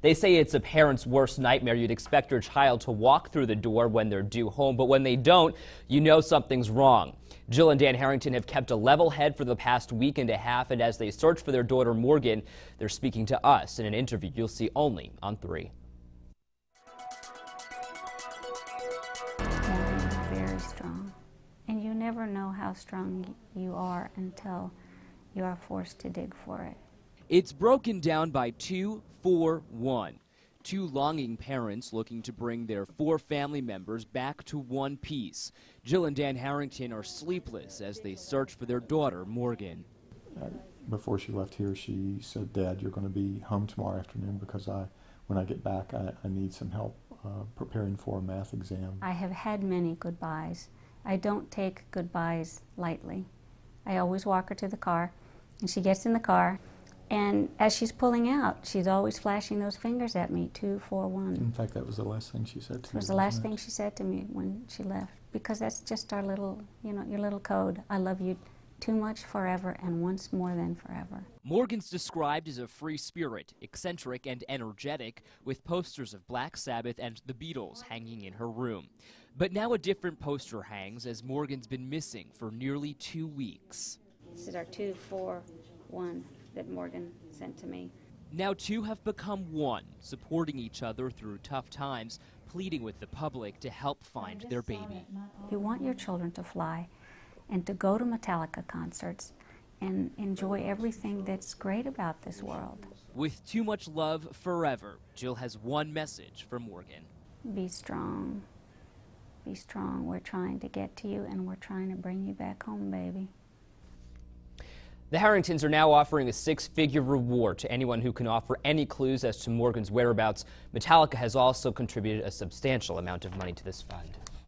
They say it's a parent's worst nightmare. You'd expect your child to walk through the door when they're due home, but when they don't, you know something's wrong. Jill and Dan Harrington have kept a level head for the past week and a half, and as they search for their daughter Morgan, they're speaking to us in an interview you'll see only on 3. very strong, and you never know how strong you are until you are forced to dig for it. It's broken down by 241. Two longing parents looking to bring their four family members back to one piece. Jill and Dan Harrington are sleepless as they search for their daughter, Morgan. Uh, before she left here, she said, Dad, you're going to be home tomorrow afternoon because I, when I get back, I, I need some help uh, preparing for a math exam. I have had many goodbyes. I don't take goodbyes lightly. I always walk her to the car, and she gets in the car, and as she's pulling out, she's always flashing those fingers at me, two, four, one. In fact, that was the last thing she said to it me. was the last thing she said to me when she left, because that's just our little, you know, your little code. I love you too much forever and once more than forever. Morgan's described as a free spirit, eccentric and energetic, with posters of Black Sabbath and the Beatles hanging in her room. But now a different poster hangs as Morgan's been missing for nearly two weeks. This is our two, four, one that Morgan sent to me. Now two have become one, supporting each other through tough times, pleading with the public to help find their baby. You want your children to fly and to go to Metallica concerts and enjoy everything that's great about this world. With too much love forever, Jill has one message for Morgan. Be strong. Be strong. We're trying to get to you and we're trying to bring you back home, baby. The Harringtons are now offering a six-figure reward to anyone who can offer any clues as to Morgan's whereabouts. Metallica has also contributed a substantial amount of money to this fund.